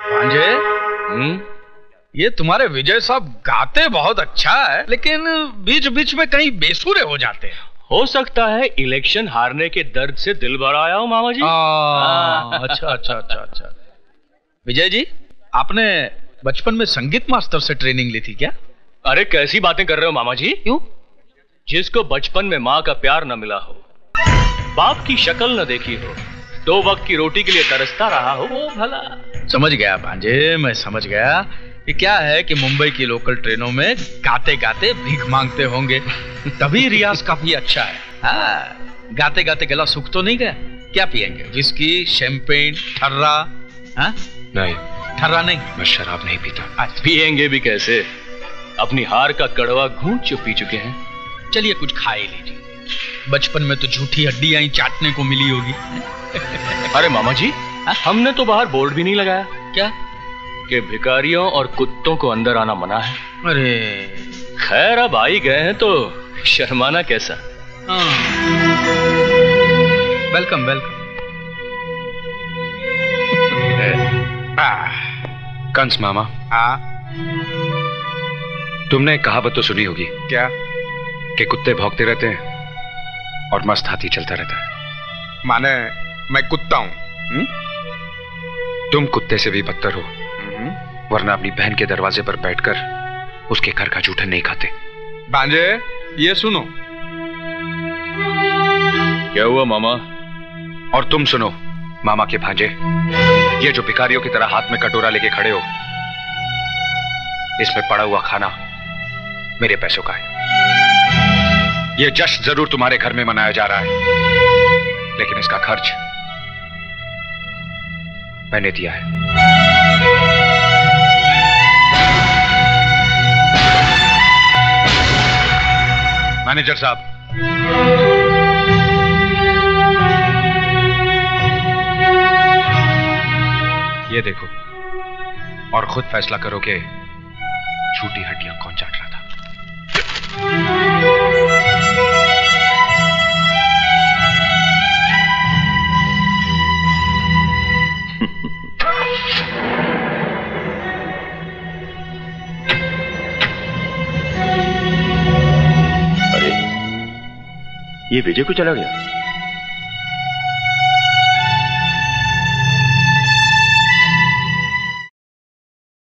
भांजे हम्म? ये तुम्हारे विजय साहब गाते बहुत अच्छा है लेकिन बीच बीच में कहीं बेसुरे हो जाते हैं। हो सकता है इलेक्शन हारने के दर्द से दिल भर आया हो मामा जी। आ, अच्छा अच्छा अच्छा अच्छा। विजय जी आपने बचपन में संगीत मास्टर से ट्रेनिंग ली थी क्या? अरे कैसी बातें कर रहे हो मामा जी। क्यों? जिसको बचपन में माँ का प्यार न मिला हो बाप की शक्ल न देखी हो दो वक्त की रोटी के लिए तरसता रहा हो वो भला। समझ गया भांजे मैं समझ गया कि क्या है कि मुंबई की लोकल ट्रेनों में गाते गाते भीख मांगते होंगे। तभी रियाज काफ़ी अच्छा है। हाँ, गाते गाते गला सूख तो नहीं गया? क्या पियेंगे? विस्की शैंपेन ठर्रा हाँ? नहीं। ठर्रा नहीं? मैं शराब नहीं पीता। पियेंगे भी कैसे? अपनी हार का कड़वा घूंट चुप पी चुके हैं। चलिए कुछ खा ही लीजिए। बचपन में तो झूठी हड्डियाँ ही चाटने को मिली होगी। अरे मामा जी हमने तो बाहर बोर्ड भी नहीं लगाया। क्या? कि भिखारियों और कुत्तों को अंदर आना मना है। अरे। खैर अब आई गए हैं तो शर्माना कैसा? हाँ। Welcome welcome. कंस मामा। हाँ तुमने एक कहावत तो सुनी होगी। क्या? कि कुत्ते भौंकते रहते हैं और मस्त हाथी चलता रहता है। माने मैं कुत्ता हूँ तुम कुत्ते से भी बदतर हो। वरना अपनी बहन के दरवाजे पर बैठकर उसके घर का जूठन नहीं खाते। बांजे ये सुनो। क्या हुआ मामा? और तुम सुनो मामा के भांजे। ये जो भिखारियों की तरह हाथ में कटोरा लेके खड़े हो इसमें पड़ा हुआ खाना मेरे पैसों का है। ये जश्न ज़रूर तुम्हारे घर में मनाया जा रहा है लेकिन इसका खर्च मैंने दिया है। मैनेजर साहब। ये देखो, और खुद फैसला करो कि झूठी हड्डियाँ कौन चाट रहा ये विजय को चला गया?